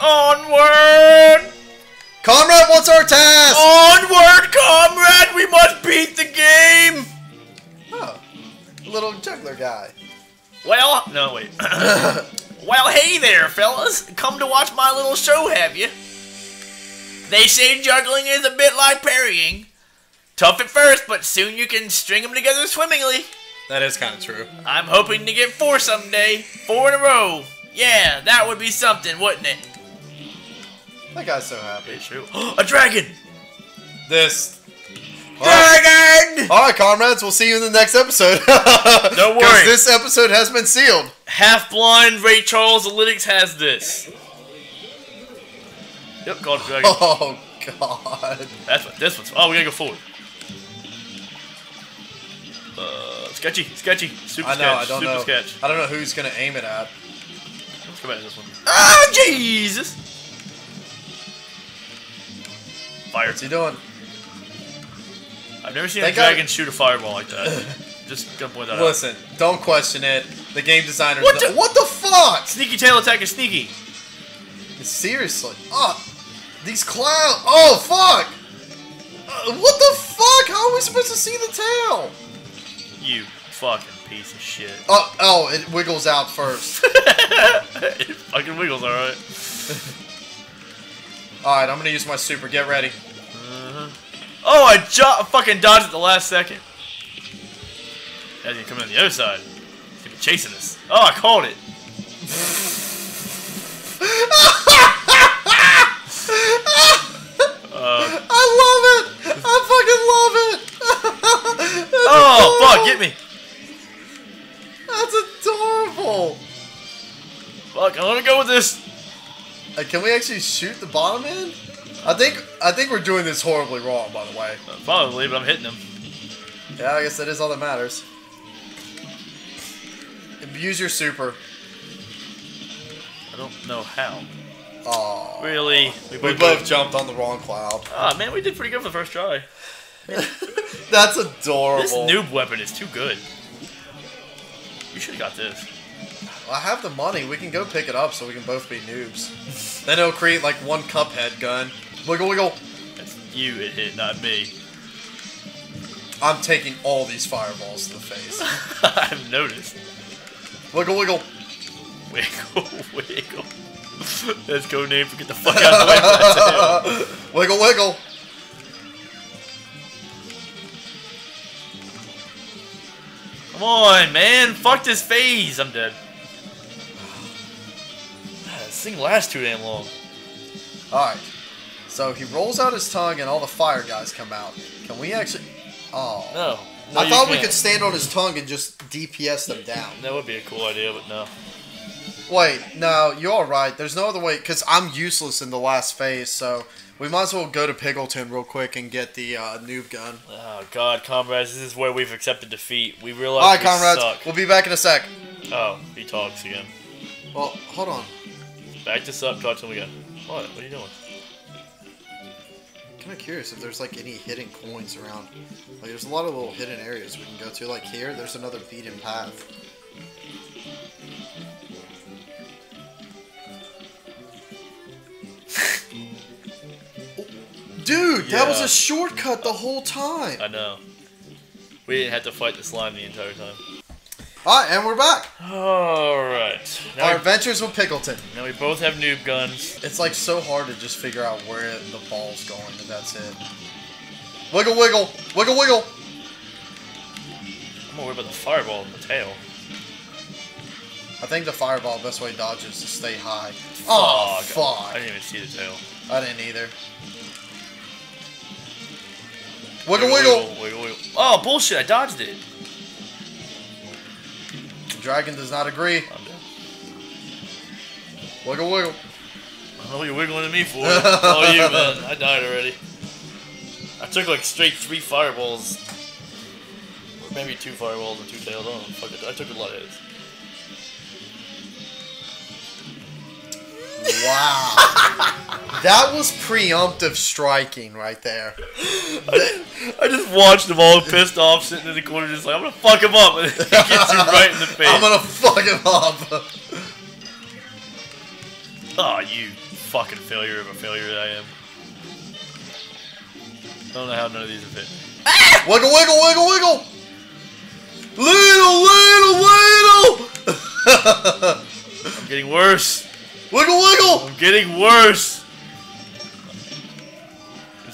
Onward! Comrade, what's our task? Onward, comrade! We must beat the game! Oh, little juggler guy. Well, no, wait. well, hey there, fellas. Come to watch my little show, have you? They say juggling is a bit like parrying. Tough at first, but soon you can string them together swimmingly. That is kind of true. I'm hoping to get four someday. Four in a row. Yeah, that would be something, wouldn't it? That guy's so happy. True. a dragon! This. Dragon! All right, comrades. We'll see you in the next episode. Don't worry. This episode has been sealed. Half blind Ray Charles Analytics has this. Yep, called dragon. Oh God. That's what this one's. Oh, we gotta go forward. Uh, sketchy, sketchy, super I know. sketch, I don't super know. sketch. I don't know who's gonna aim it at. Let's go back to this one. Oh, Jesus! Fire. What's he doing? I've never seen They a dragon shoot a fireball like that. Just gonna point that out. Listen, don't question it. The game designers. What the- what the fuck? Sneaky tail attack is sneaky. Seriously. Oh, these clowns. Oh fuck. Uh, what the fuck? How are we supposed to see the tail? You fucking piece of shit. Oh, oh, it wiggles out first. it fucking wiggles, alright. All right, I'm gonna use my super. Get ready. Oh, I jo- fucking dodged at the last second. As you coming on the other side. He's gonna be chasing us. Oh, I called it. Uh, I love it. I fucking love it. That's oh, fuck, get me. That's adorable. Fuck, I wanna go with this. Can we actually shoot the bottom end? I think I think we're doing this horribly wrong. By the way. Uh, Probably, but I'm hitting him. Yeah, I guess that is all that matters. Use your super. I don't know how. Oh. Really? We both jumped on the wrong cloud. Ah, man, we did pretty good for the first try. That's adorable. This noob weapon is too good. You should have got this. I have the money. We can go pick it up so we can both be noobs. then it'll create like one cuphead gun. Wiggle, wiggle. That's you it hit, not me. I'm taking all these fireballs to the face. I've noticed. wiggle, wiggle. Wiggle, wiggle. Let's go, name. Get the fuck out of the way from that tail. Wiggle, wiggle. Come on, man. Fuck this phase. I'm dead. This thing lasts too damn long. Alright. So he rolls out his tongue and all the fire guys come out. Can we actually. Oh. No. no I thought we can't. could stand on his tongue and just DPS them down. That would be a cool idea, but no. Wait, no, you're alright. There's no other way, because I'm useless in the last phase, so we might as well go to Piggleton real quick and get the uh, noob gun. Oh god, comrades, this is where we've accepted defeat. We realize Alright, we comrades, suck. we'll be back in a sec. Oh, he talks again. Well, hold on. Back this up, talk to him again. What? What are you doing? kind of curious if there's like any hidden coins around. Like, there's a lot of little hidden areas we can go to. Like here, there's another beaten path. Dude, that was a shortcut the whole time. I know. We didn't have to fight the slime the entire time. Alright, and we're back. Alright. Now, Our we- adventures with Pickleton. now we both have noob guns. It's like so hard to just figure out where the ball's going, and that's it. Wiggle, wiggle, wiggle, wiggle. I'm more worried about the fireball than the tail. I think the fireball, best way to dodge is to stay high. Oh, I fuck. didn't even see the tail. I didn't either. Wiggle, wiggle. Wiggle, wiggle, wiggle. Oh, bullshit, I dodged it. The dragon does not agree. I'm dead. Wiggle, wiggle. I don't know what you're wiggling at me for. oh, you, man. I died already. I took like straight three fireballs. Or maybe two fireballs and two tails. I don't know. Fuck it. I took a lot of hits. Wow. that was preemptive striking right there. I just watched them all pissed off, sitting in the corner, just like, I'm gonna fuck him up. And he gets you right in the face. I'm gonna fuck him up. Oh, you fucking failure of a failure that I am. I don't know how none of these have hit. Ah! Wiggle, wiggle, wiggle, wiggle! Little, little, little! I'm getting worse. wiggle, wiggle! I'm getting worse.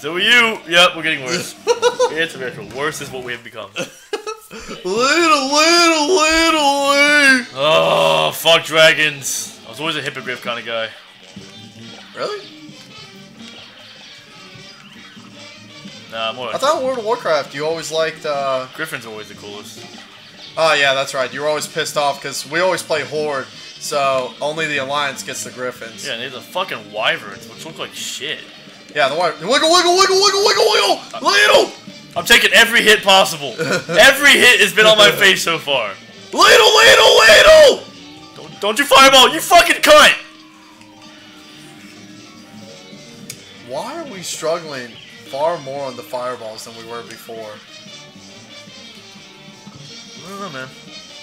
That you? Yep, we're getting worse. it's a retro. Worse is what we have become. Little, little, little, little! Oh, fuck dragons. I was always a hippogriff kind of guy. Really? Nah, more. I thought World of Warcraft you always liked, uh... Griffin's always the coolest. Oh, yeah, that's right. You were always pissed off because we always play Horde, so only the Alliance gets the Griffins. Yeah, and they're the fucking wyverns, which look like shit. Yeah, the one. Wiggle, wiggle, wiggle, wiggle, wiggle, wiggle! Little! I'm taking every hit possible. every hit has been on my face so far. Little, little, little! Don't, don't you fireball, you fucking cunt! Why are we struggling far more on the fireballs than we were before? I don't know, man.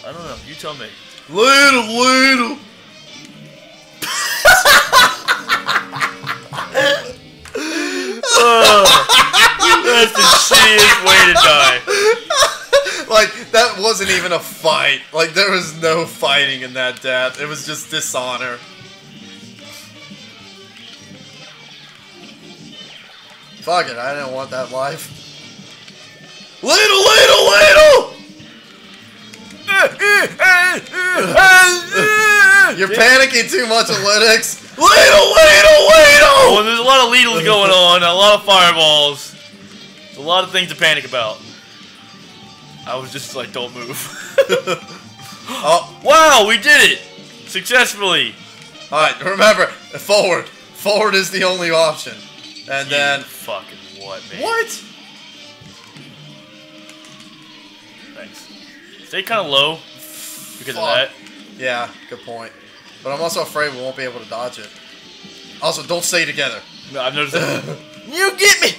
I don't know. You tell me. Little, little! Wasn't even a fight. Like, there was no fighting in that death. It was just dishonor. Fuck it, I didn't want that life. Little, little, little! You're panicking too much, Alytix. Little, little, little! Well, there's a lot of needles going on, a lot of fireballs. There's a lot of things to panic about. I was just like, don't move. Oh, wow, we did it! Successfully! alright, remember, forward. Forward is the only option. And You then... fucking what, man? What? Thanks. Stay kind of low because of that. Yeah, good point. But I'm also afraid we won't be able to dodge it. Also, don't stay together. No, I've noticed that. You get me!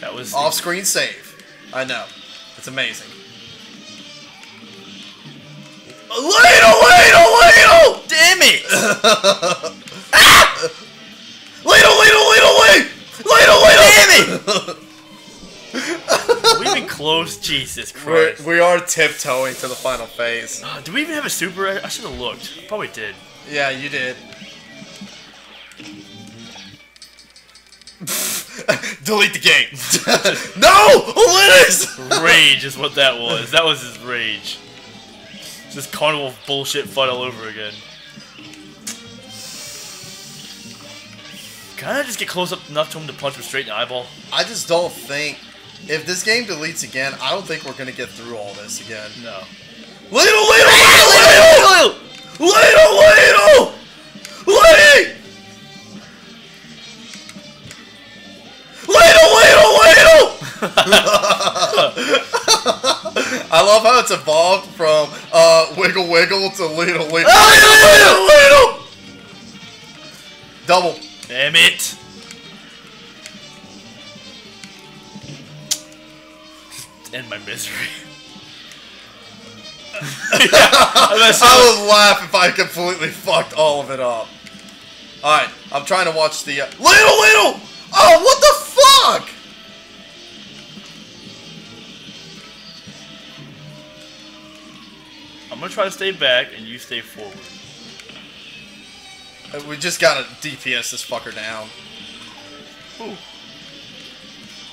That was Off-screen save. I know. It's amazing. Ladle, ladle, ladle! Damn it! Ladle, ladle, ladle, ladle! Ladle, ladle! Damn it! We've been close. Jesus We're, Christ. we are tiptoeing to the final phase. Uh, do we even have a super? I, I should have looked. Probably did. Yeah, you did. Delete the game. no! Linux! Rage is what that was. That was his rage. Just carnival bullshit fight all over again. Can I just get close up enough to him to punch him straight in the eyeball? I just don't think if this game deletes again, I don't think we're gonna get through all this again. No. Little, little, little, little, little, little, little, love how it's evolved from uh, wiggle, wiggle to little, little, little, little. Double. Damn it! Just end my misery. I'm I would laugh if I completely fucked all of it up. Alright, I'm trying to watch the. Uh, little, little! Oh, what the I'm gonna try to stay back and you stay forward. Uh, We just gotta DPS this fucker down. Ooh.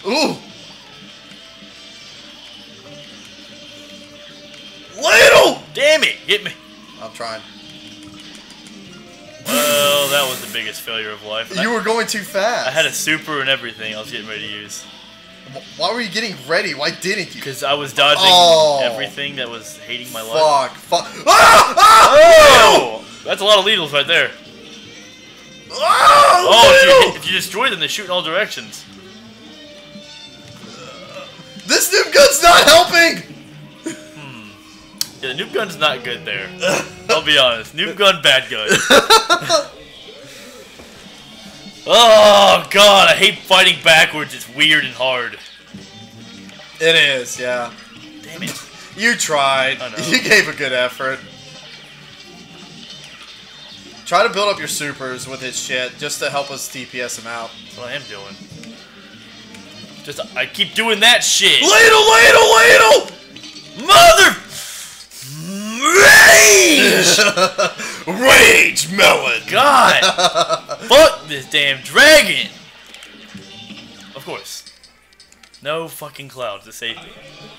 Ooh! Little! Damn it! Get me! I'm trying. Well, that was the biggest failure of life. You I, were going too fast. I had a super and everything I was getting ready to use. Wh- Why were you getting ready? Why didn't you? Because I was dodging Oh. everything that was hating my life. Fuck, fuck. Ah! Ah! Oh! That's a lot of needles right there. Oh, Oh, if you, if you destroy them, they shoot in all directions. This noob gun's not helping! Yeah, the noob gun's not good there. I'll be honest. Noob gun, bad gun. oh god, I hate fighting backwards. It's weird and hard. It is, yeah. Damn it. You tried. I know. You gave a good effort. Try to build up your supers with his shit just to help us DPS him out. That's what I am doing. Just I keep doing that shit. Ladle, ladle, ladle! Mother rage! Rage melon! God! Fuck this damn dragon! Of course. No fucking clouds to save me.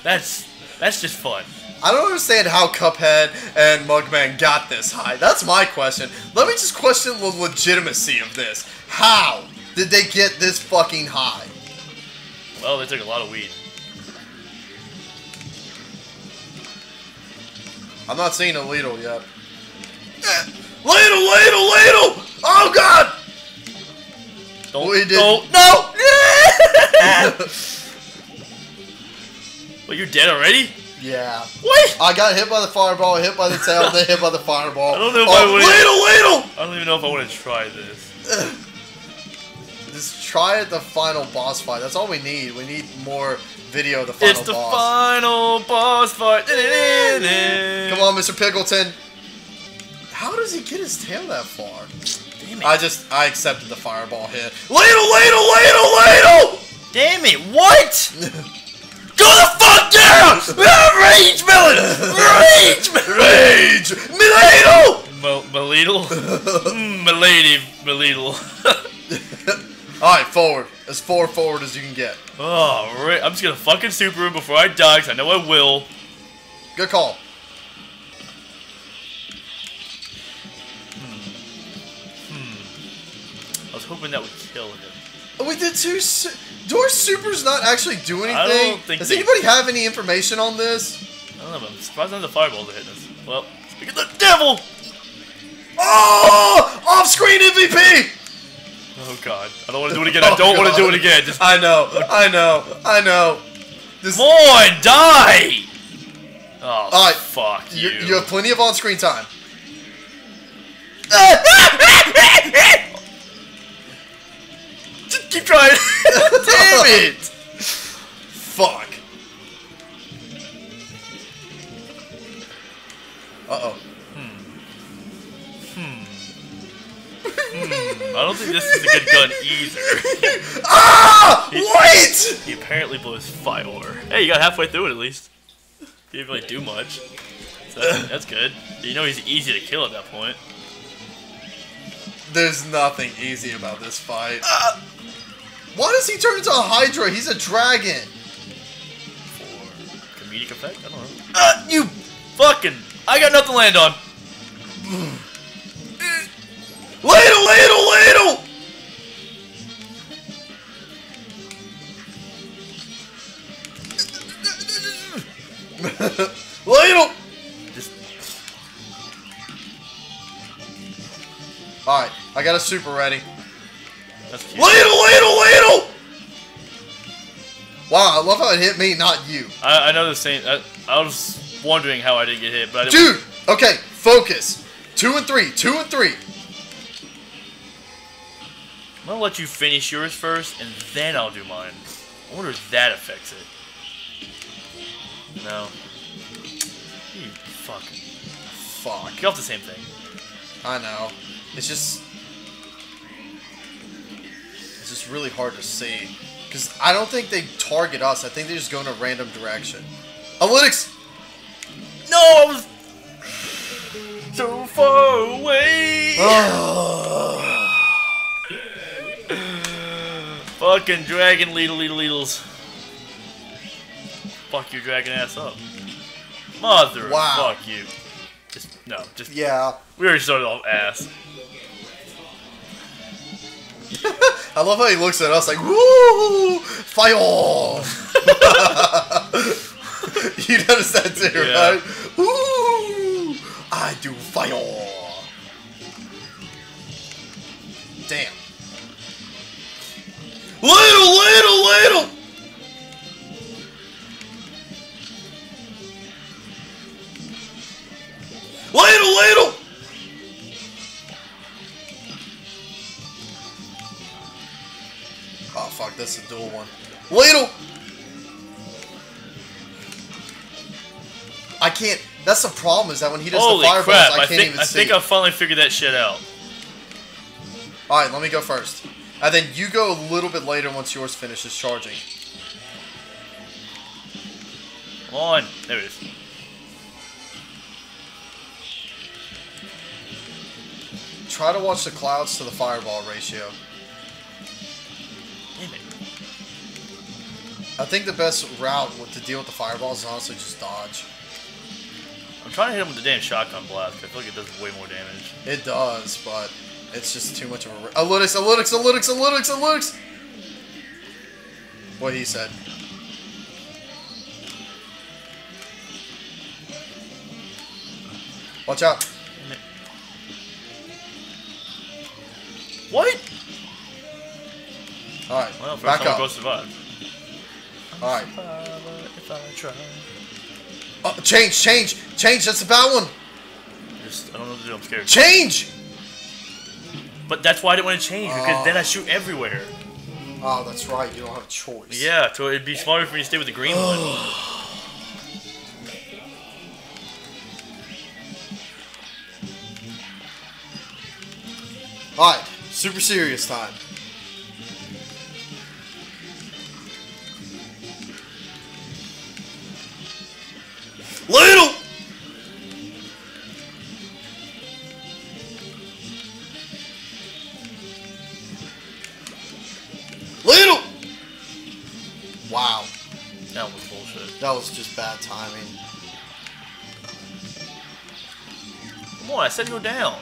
That's that's just fun. I don't understand how Cuphead and Mugman got this high. That's my question. Let me just question the legitimacy of this. How did they get this fucking high? Well, they took a lot of weed. I'm not seeing a ladle yet. Eh, Ladle, ladle, ladle! Oh god! Don't, We did- don't, no! well, you're dead already? Yeah. What? I got hit by the fireball, hit by the tail, then hit by the fireball. I don't know if oh, I would've- Ladle, ladle! I don't even know if I want to try this. Just try it the final boss fight. That's all we need. We need more video of the final It's the boss. final boss fight. Come on, Mr. Pickleton. How does he get his tail that far? Damn it. I just, I accepted the fireball hit. Ladle, ladle, ladle, ladle! Damn it, what? Go the fuck down! Rage melon! Rage! Rage! Ladle! Mal- Mm, Milady, Maleedle. Alright, forward. As far forward as you can get. oh, right. I'm just gonna fucking super him before I die, 'cause I know I will. Good call. Was hoping that would kill him. Oh, we did two. Su- do our supers not actually do anything? I don't think Does anybody have any information on this? I don't know, but I'm surprised none of the fireballs are hitting us. Well, speak of the devil! Oh! Off screen MVP! Oh god. I don't want to do it again. I don't want to do it oh, again. Just I know, I know, I know. This, on, die! Oh, Alright, fuck you, you. you have plenty of on screen time. Keep trying. Damn it! Fuck. Uh oh. Hmm. Hmm. hmm. I don't think this is a good gun either. Ah! Wait! He apparently blows fire. Hey, you got halfway through it at least. He didn't really do much. So that's, that's good. You know he's easy to kill at that point. There's nothing easy about this fight. Why does he turn into a Hydra? He's a dragon. For comedic effect? I don't know. Uh, you fucking... I got nothing to land on. Ladle, ladle, ladle! ladle! Just Alright, I got a super ready. Ladle, ladle, ladle! Wow, I love how it hit me, not you. I, I know the same. I, I was wondering how I didn't get hit, but I didn't. Dude! Okay, focus. Two and three, two and three. I'm gonna let you finish yours first, and then I'll do mine. I wonder if that affects it. No. You fuck. Fuck. Get off the same thing. I know. It's just. It's just really hard to see. Because I don't think they target us. I think they just go in a random direction. Analytics! No, I was so far away. Fucking dragon leedle leedles. Fuck your dragon ass up. Mother Wow. fuck you. Just no, just yeah. we already started off ass. I love how he looks at us like, woo! Fire! you noticed that too, Yeah. right? Woo! I do fire! Damn. Little, little, little! Little, little! Oh fuck, that's a dual one. Ladle! I can't. That's the problem is that when he does Holy the fireballs, crap! I I, can't think even I see. think I finally figured that shit out. Alright, let me go first. And then you go a little bit later once yours finishes charging. Come on. There it is. Try to watch the clouds to the fireball ratio. I think the best route to deal with the fireballs is honestly just dodge. I'm trying to hit him with the damn shotgun blast. I feel like it does way more damage. It does, but it's just too much of a. ri- Alytix, Alytix, Alytix, Alytix, Alytix! What he said. Watch out. What? Alright, Well, first back up. go survive. Alright. If I try. Oh, change, change, change, that's the bad one. Just, I don't know what to do. I'm scared. Change! But that's why I didn't want to change because Oh. then I uh. shoot everywhere. Oh, that's right, you don't have a choice. Yeah, so it'd be smarter for me to stay with the green one. Alright, super serious time. Down.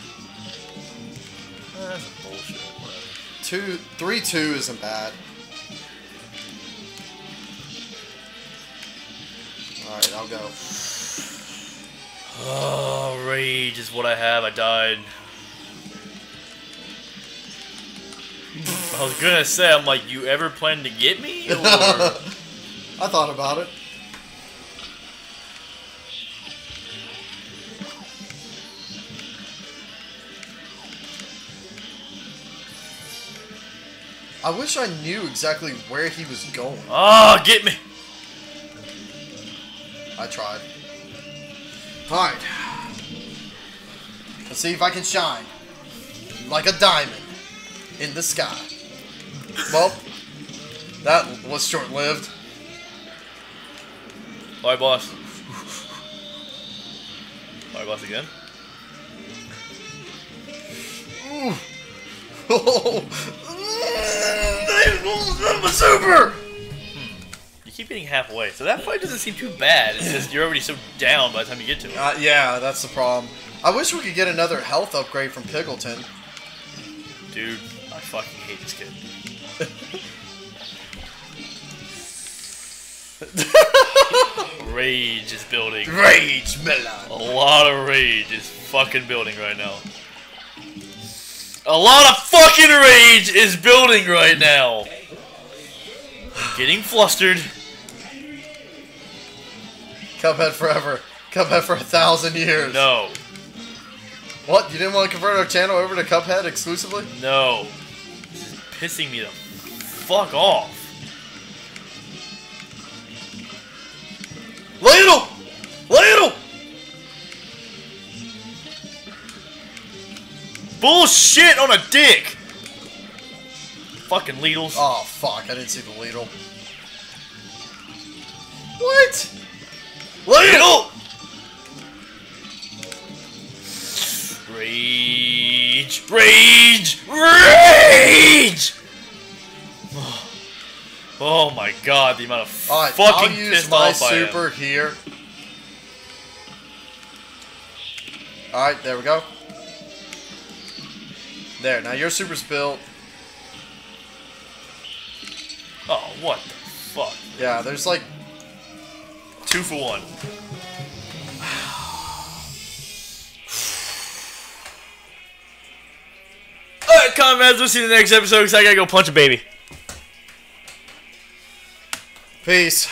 Uh, That's bullshit. Whatever. Two, three, two isn't bad. Alright, I'll go. Oh, rage is what I have. I died. I was gonna say, I'm like, you ever plan to get me? Or... I thought about it. I wish I knew exactly where he was going. oh, get me! I tried. Alright. Let's see if I can shine. Like a diamond. In the sky. Well, that was short lived. Alright, boss. Alright, boss again. Oh. I'm a super! You keep getting halfway, so that fight doesn't seem too bad. It's just you're already so down by the time you get to it. Uh, yeah, that's the problem. I wish we could get another health upgrade from Pickleton. Dude, I fucking hate this kid. Rage is building. Rage Melon! A lot of rage is fucking building right now. A lot of fucking rage is building right now. Getting flustered. Cuphead forever. Cuphead for a thousand years. No, What? You didn't want to convert our channel over to Cuphead exclusively? no. This is pissing me the fuck off. Ladle! Ladle! Bullshit on a dick. Fucking Lidls. Oh, fuck. I didn't see the ladle. What? Ladle! Rage! Rage! Rage! Oh my god, the amount of Alright, fucking I'll use my off I am. super here. Alright, there we go. There, now your super's built. Oh, what the fuck? Yeah, there's like Two for one. Alright, comrades, we'll see you in the next episode because I gotta go punch a baby. peace.